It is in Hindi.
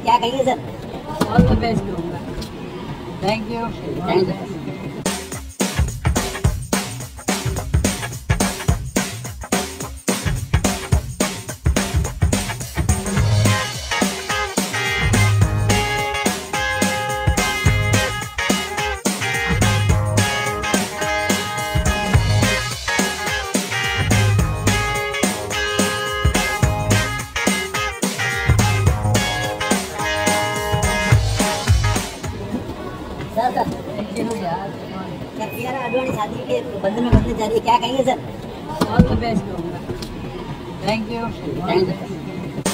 क्या कहिए sir all the best thank you thank you शादी के बंधन में बंधने जा रही है क्या कहेंगे sir? All the best thank you thank you